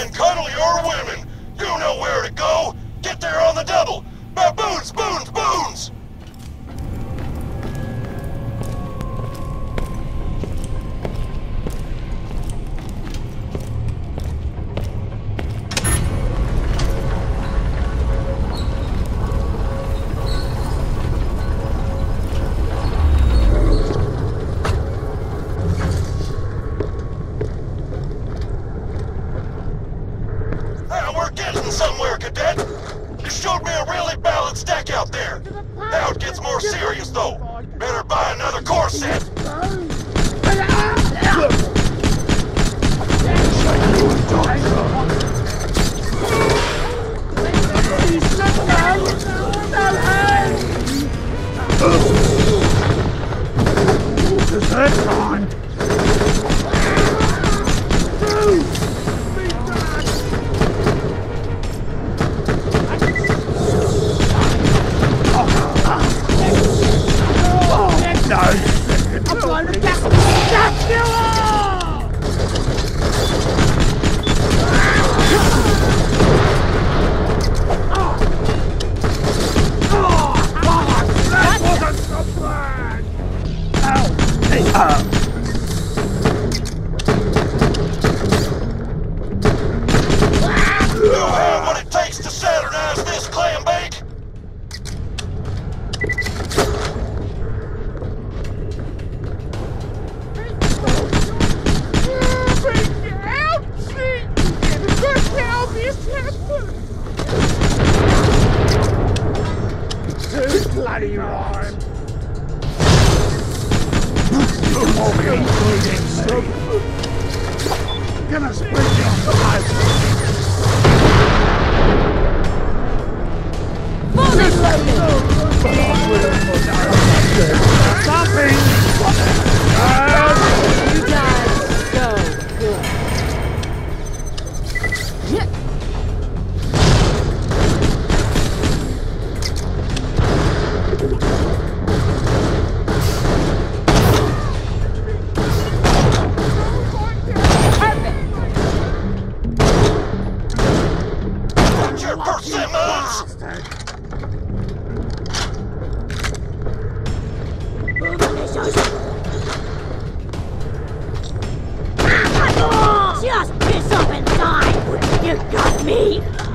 and cuddle your women. You know where to go. Get there on the double. Baboons, boons, boons! Showed me a really balanced deck out there. Now it gets more serious, though. Better buy another core set. Bloody rhyme! Gonna split your eyes! Something! me!